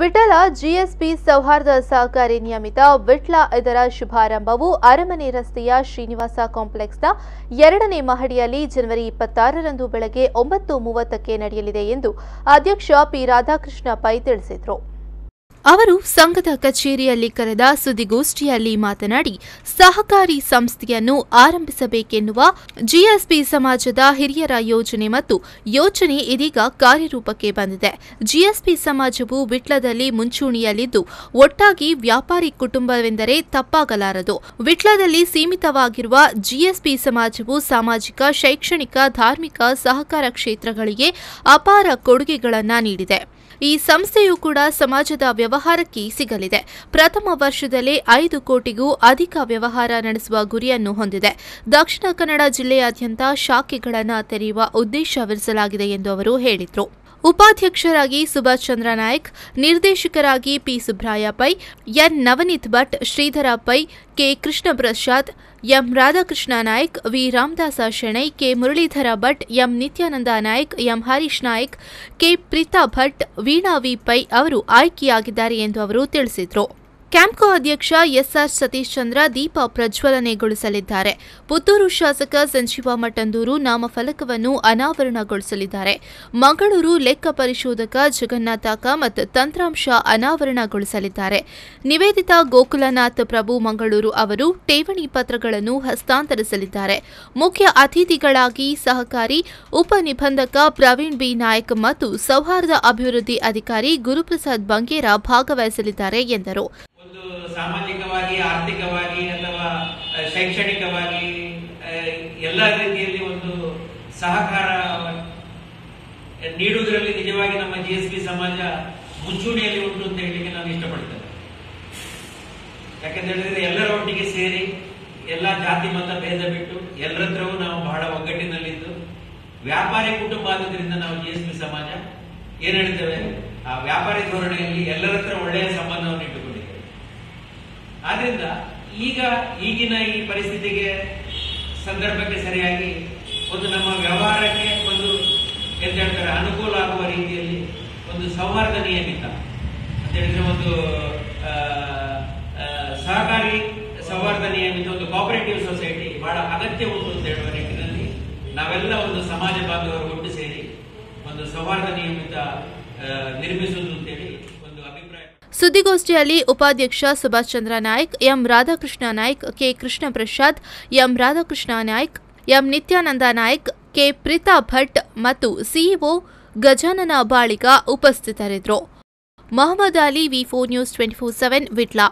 Vittala GSP ಸೌಹಾರ್ದ ಸಹಕಾರಿ ನಿಯಮಿತ ವಿಟ್ಲ ಇದರ ಶುಭಾರಂಭವು ಅರಮನೆ ರಸ್ತೆಯ ಶ್ರೀನಿವಾಸ ಕಾಂಪ್ಲೆಕ್ಸ್ನ ಎರಡನೇ ಮಹಡಿಯಲ್ಲಿ ಜನವರಿ ಇಪ್ಪತ್ತಾರರಂದು ಬೆಳಗ್ಗೆ ಒಂಬತ್ತು ಮೂವತ್ತಕ್ಕೆ ನಡೆಯಲಿದೆ ಎಂದು ಅಧ್ಯಕ್ಷ ಪಿ ರಾಧಾಕೃಷ್ಣ ಪೈ ತಿಳಿಸಿದರು. ಅವರು ಸಂಘದ ಕಚೇರಿಯಲ್ಲಿ ಕರೆದ ಸುದ್ದಿಗೋಷ್ಠಿಯಲ್ಲಿ ಮಾತನಾಡಿ, ಸಹಕಾರಿ ಸಂಸ್ಥೆಯನ್ನು ಆರಂಭಿಸಬೇಕೆನ್ನುವ ಜಿಎಸ್ಬಿ ಸಮಾಜದ ಹಿರಿಯರ ಯೋಜನೆ ಮತ್ತು ಯೋಜನೆ ಇದೀಗ ಕಾರ್ಯರೂಪಕ್ಕೆ ಬಂದಿದೆ. ಜಿಎಸ್ಬಿ ಸಮಾಜವು ವಿಟ್ಲದಲ್ಲಿ ಮುಂಚೂಣಿಯಲ್ಲಿದ್ದು, ಒಟ್ಟಾಗಿ ವ್ಯಾಪಾರಿ ಕುಟುಂಬವೆಂದರೆ ತಪ್ಪಾಗಲಾರದು. ವಿಟ್ಲದಲ್ಲಿ ಸೀಮಿತವಾಗಿರುವ ಜಿಎಸ್ಬಿ ಸಮಾಜವು ಸಾಮಾಜಿಕ, ಶೈಕ್ಷಣಿಕ, ಧಾರ್ಮಿಕ ಸಹಕಾರ ಕ್ಷೇತ್ರಗಳಿಗೆ ಅಪಾರ ಕೊಡುಗೆಗಳನ್ನು ನೀಡಿದೆ. ಈ ಸಂಸ್ಥೆಯೂ ಕೂಡ ಸಮಾಜದ ವ್ಯವಹಾರಕ್ಕೆ ಸಿಗಲಿದೆ. ಪ್ರಥಮ ವರ್ಷದಲ್ಲೇ ಐದು ಕೋಟಿಗೂ ಅಧಿಕ ವ್ಯವಹಾರ ನಡೆಸುವ ಗುರಿಯನ್ನು ಹೊಂದಿದೆ. ದಕ್ಷಿಣ ಕನ್ನಡ ಜಿಲ್ಲೆಯಾದ್ಯಂತ ಶಾಖೆಗಳನ್ನು ತೆರೆಯುವ ಉದ್ದೇಶವಿರಿಸಲಾಗಿದೆ ಎಂದು ಅವರು ಹೇಳಿದರು. ಉಪಾಧ್ಯಕ್ಷರಾಗಿ ಸುಭಾಷ್ ಚಂದ್ರ ನಾಯಕ್, ನಿರ್ದೇಶಕರಾಗಿ P Subraya Pai, N Navaneeth Bhat, Shridhara Pai, K Krishna Prasad M Radhakrishna Nayak, V Ramadasa Shenoy, K Muralidhara Bhat, M Nityananda Nayak, M Harish Nayak, K Preetha Bhat, Veena V Pai ಅವರು ಆಯ್ಕೆಯಾಗಿದ್ದಾರೆ ಎಂದು ಅವರು ತಿಳಿಸಿದರು. ಕ್ಯಾಂಪ್ಕೋ ಅಧ್ಯಕ್ಷ SR Satish Chandra ದೀಪ ಪ್ರಜ್ವಲನೆಗೊಳಿಸಲಿದ್ದಾರೆ. ಪುತ್ತೂರು ಶಾಸಕ ಸಂಜೀವ ಮಟ್ಟಂದೂರು ನಾಮಫಲಕವನ್ನು ಅನಾವರಣಗೊಳಿಸಲಿದ್ದಾರೆ. ಮಂಗಳೂರು ಲೆಕ್ಕ ಪರಿಶೋಧಕ ಜಗನ್ನಾಥಕ ಮತ್ತು ತಂತ್ರಾಂಶ ಅನಾವರಣಗೊಳಿಸಲಿದ್ದಾರೆ. ನಿವೇದಿತಾ ಗೋಕುಲನಾಥ್ ಪ್ರಭು ಮಂಗಳೂರು ಅವರು ಠೇವಣಿ ಪತ್ರಗಳನ್ನು ಹಸ್ತಾಂತರಿಸಲಿದ್ದಾರೆ. ಮುಖ್ಯ ಅತಿಥಿಗಳಾಗಿ ಸಹಕಾರಿ ಉಪನಿಬಂಧಕ ಪ್ರವೀಣ್ ಬಿ. ನಾಯಕ್ ಮತ್ತು ಸೌಹಾರ್ದ ಅಭಿವೃದ್ಧಿ ಅಧಿಕಾರಿ ಗುರುಪ್ರಸಾದ್ ಬಂಗೇರ ಭಾಗವಹಿಸಲಿದ್ದಾರೆ ಎಂದರು. ಸಾಮಾಜಿಕವಾಗಿ, ಆರ್ಥಿಕವಾಗಿ ಅಥವಾ ಶೈಕ್ಷಣಿಕವಾಗಿ ಎಲ್ಲ ರೀತಿಯಲ್ಲಿ ಒಂದು ಸಹಕಾರ ನೀಡುವುದರಲ್ಲಿ ನಿಜವಾಗಿ ನಮ್ಮ ಜಿ ಎಸ್ ಬಿ ಸಮಾಜ ಮುಂಚೂಣಿಯಲ್ಲಿ ಉಂಟು ಅಂತ ಹೇಳಲಿಕ್ಕೆ ನಾನು ಇಷ್ಟಪಡ್ತೇನೆ ಯಾಕಂತ ಹೇಳಿದ್ರೆ ಎಲ್ಲರ ಒಟ್ಟಿಗೆ ಸೇರಿ ಎಲ್ಲ ಜಾತಿ ಮತ ಭೇದ ಬಿಟ್ಟು ಎಲ್ಲರತ್ರವೂ ನಾವು ಬಹಳ ಒಗ್ಗಟ್ಟಿನಲ್ಲಿದ್ದು, ವ್ಯಾಪಾರಿ ಕುಟುಂಬ ಆದ್ರಿಂದ ನಾವು ಜಿ ಎಸ್ ಬಿ ಸಮಾಜ ಏನ್ ಹೇಳ್ತೇವೆ? ಆ ವ್ಯಾಪಾರಿ ಧೋರಣೆಯಲ್ಲಿ ಎಲ್ಲರ ಹತ್ರ ಒಳ್ಳೆಯ ಸಂಬಂಧವನ್ನು ಇಟ್ಟುಕೊಂಡಿದ್ದೇವೆ ಆದ್ರಿಂದ ಈಗ ಈಗಿನ ಈ ಪರಿಸ್ಥಿತಿಗೆ ಸಂದರ್ಭಕ್ಕೆ ಸರಿಯಾಗಿ ಒಂದು ನಮ್ಮ ವ್ಯವಹಾರಕ್ಕೆ ಒಂದು ಎಂತ ಹೇಳ್ತಾರೆ, ಅನುಕೂಲ ಆಗುವ ರೀತಿಯಲ್ಲಿ ಒಂದು ಸೌಹಾರ್ದ ನಿಯಮಿತ. ಅಂತ ಹೇಳಿದ್ರೆ ಒಂದು ಸಹಕಾರಿ ಸೌಹಾರ್ದ ನಿಯಮಿತ, ಒಂದು ಕೋಪರೇಟಿವ್ ಸೊಸೈಟಿ ಬಹಳ ಅಗತ್ಯ ಉಂಟು ಅಂತ ಹೇಳುವ ನಿಟ್ಟಿನಲ್ಲಿ ನಾವೆಲ್ಲ ಒಂದು ಸಮಾಜ ಬಾಂಧವರು ಒಟ್ಟು ಸೇರಿ ಒಂದು ಸೌಹಾರ್ದ ನಿಯಮಿತ ನಿರ್ಮಿಸುವುದು ಅಂತೇಳಿ ಸುದ್ದಿಗೋಷ್ಠಿಯಲ್ಲಿ ಉಪಾಧ್ಯಕ್ಷ Subhash Chandra Naik, M Radhakrishna Naik, K Krishna Prasad M Radhakrishna Naik, M Nityananda Naik, K Preetha Bhat ಮತ್ತು ಸಿಇಒ ಗಜಾನನ ಬಾಳಿಗ ಉಪಸ್ಥಿತರಿದ್ದರು. Mohammed Ali, V four news twenty four seven, Vitla.